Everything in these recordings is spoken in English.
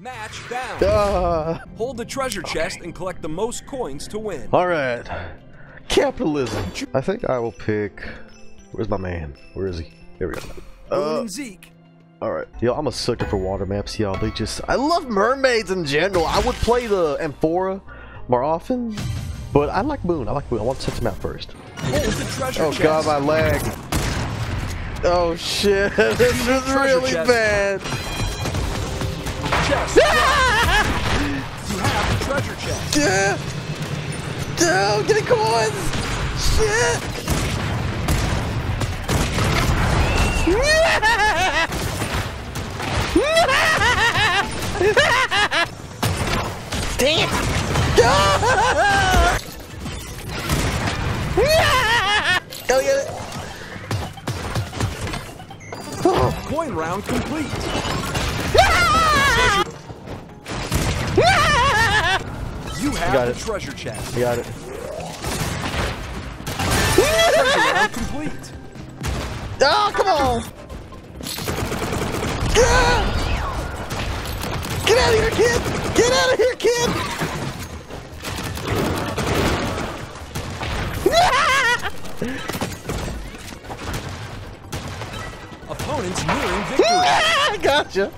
Match down. Ah, Hold the treasure chest and collect the most coins to win. all right. Capitalism. I think I will pick. Where's my man? Where is he? Here we go. Uh, Zeke. all right. Yo, I'm a sucker for water maps, y'all. They just. I love mermaids in general. I would play the Amphora more often, but I like Boone. I like Boone. I want to set them out first. Hold the treasure Oh god, my leg. Oh shit, this is really bad. Chest. you have the treasure chest. Yeah. No, getting coins. Shit. Damn. Go get it. Coin round complete. You Got the it. treasure chest. Got it. Treasure complete. Oh, come on! Ah! Get out of here, kid! Get out of here, kid! Opponents nearing victory. Ah, gotcha!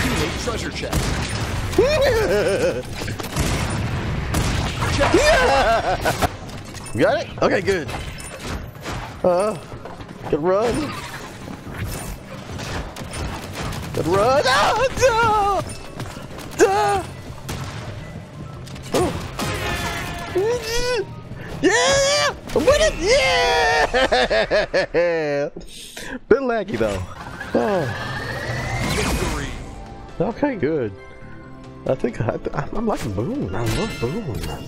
Teammate treasure chest. Got it? Okay, good. Uh, good run. Good run. Oh, no! Duh! Oh. Yeah! I'm! Yeah! Bit laggy though. Oh. Victory. Okay, good. I think I, I'm liking Boone. I love Boone.